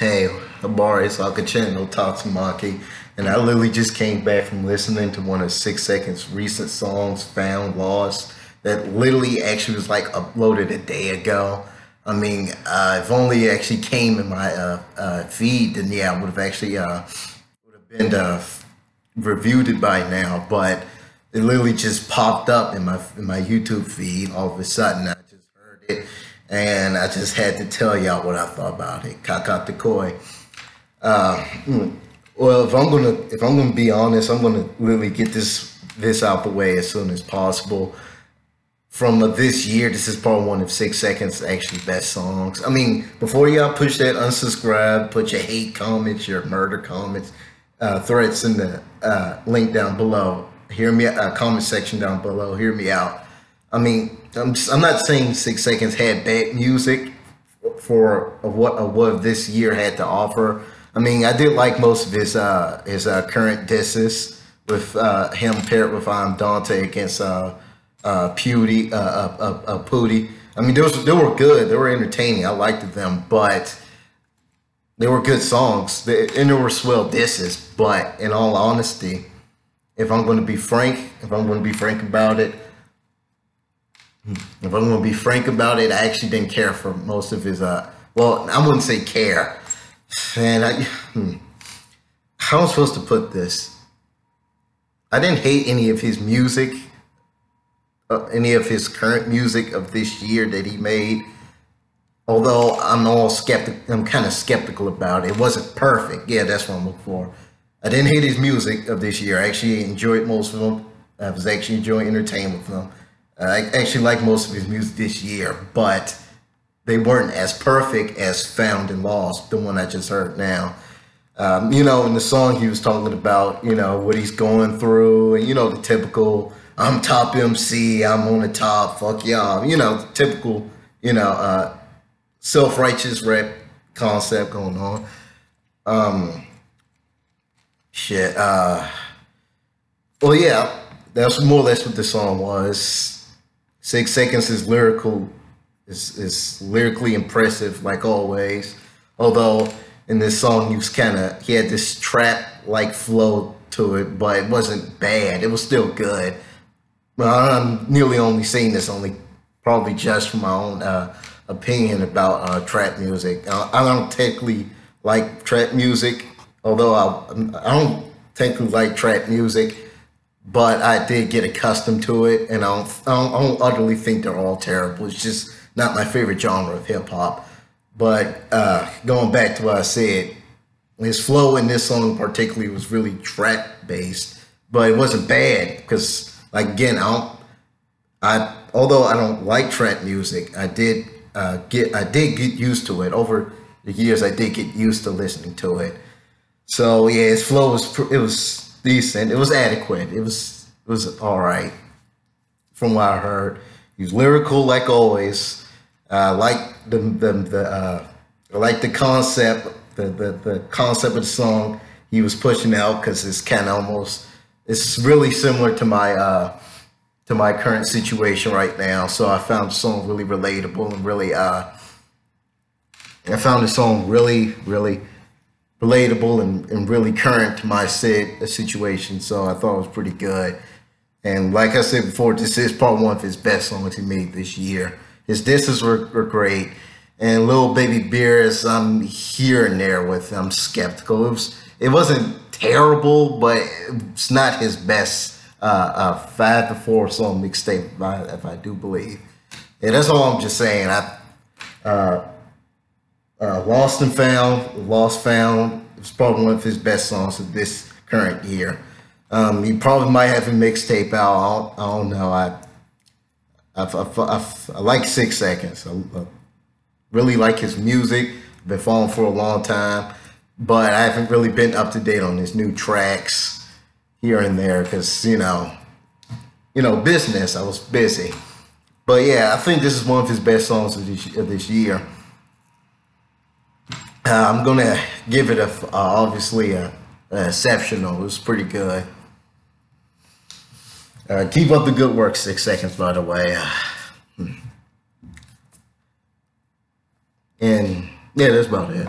Hey, Amari Sakachino Tatsumaki, and I literally just came back from listening to one of Six Seconds' recent songs, Found Lost, that literally actually was like uploaded a day ago. I mean, uh, if only it actually came in my uh, uh, feed, then yeah, I would have actually uh, would have been uh, reviewed it by now. But it literally just popped up in my in my YouTube feed all of a sudden. I just heard it and I just had to tell y'all what I thought about it. Kakata Uh, hmm. well, if I'm gonna if I'm gonna be honest, I'm gonna really get this this out the way as soon as possible. From this year, this is part one of Six Seconds actually best songs. I mean, before y'all push that unsubscribe, put your hate comments, your murder comments, uh, threats in the uh, link down below. Hear me, uh, comment section down below. Hear me out. I mean, I'm, I'm not saying Six Seconds had bad music for what of what this year had to offer. I mean, I did like most of his uh, his uh, current disses with uh, him paired with um, Dante against uh, uh, Pewdie, uh, uh, uh, uh. I mean, those they were good. They were entertaining. I liked them, but they were good songs. They, and there were swell disses. But in all honesty, if I'm going to be frank, if I'm going to be frank about it, if I'm going to be frank about it, I actually didn't care for most of his. Uh, well, I wouldn't say care, and I. Hmm, how am I supposed to put this? I didn't hate any of his music, uh, any of his current music of this year that he made. Although I'm all skeptic, I'm kind of skeptical about it. It wasn't perfect. Yeah, that's what I'm looking for. I didn't hate his music of this year. I actually enjoyed most of them. I was actually enjoying entertainment with them. I actually like most of his music this year, but they weren't as perfect as Found and Lost, the one I just heard now. Um, you know, in the song he was talking about, you know, what he's going through, and you know, the typical I'm top MC, I'm on the top, fuck y'all, you know, typical, you know, uh, self righteous rap concept going on. Um, shit. Uh, well, yeah, that's more or less what the song was Six Seconds is lyrical, is, is lyrically impressive like always. Although in this song he was kind of he had this trap like flow to it, but it wasn't bad. It was still good. I'm nearly only seeing this only probably just from my own uh, opinion about uh, trap music. I, I don't technically like trap music, although I I don't technically like trap music but I did get accustomed to it, and I don't, I don't, I don't utterly think they're all terrible. It's just not my favorite genre of hip hop. But uh, going back to what I said, his flow in this song particularly was really trap based, but it wasn't bad because, like again, I don't, I although I don't like trap music, I did uh, get I did get used to it over the years. I did get used to listening to it. So yeah, his flow was it was decent. It was adequate. It was it was all right from what I heard. He was lyrical like always. Uh, like the the, the uh, like the concept the, the the concept of the song he was pushing out because it's kind of almost it's really similar to my uh, to my current situation right now. So I found the song really relatable and really uh, I found the song really really relatable and, and really current to my sit, situation. So I thought it was pretty good. And like I said before, this is part one of his best songs he made this year. His disses were, were great. And Lil Baby Beerus, I'm here and there with. I'm skeptical. It was it wasn't terrible, but it's not his best uh, uh, five to four song mixtape, if I, if I do believe. Yeah, that's all I'm just saying. I uh, uh, Lost and Found, Lost Found was probably one of his best songs of this current year. Um, he probably might have a mixtape out. I don't, I know. I, I, I, I, like Six Seconds. I, I really like his music. Been following for a long time, but I haven't really been up to date on his new tracks here and there because you know, you know, business. I was busy, but yeah, I think this is one of his best songs of this, of this year. Uh, I'm gonna give it a uh, obviously a, a, exceptional. It was pretty good. Uh, keep up the good work. Six seconds, by the way. Hmm. And yeah, that's about it.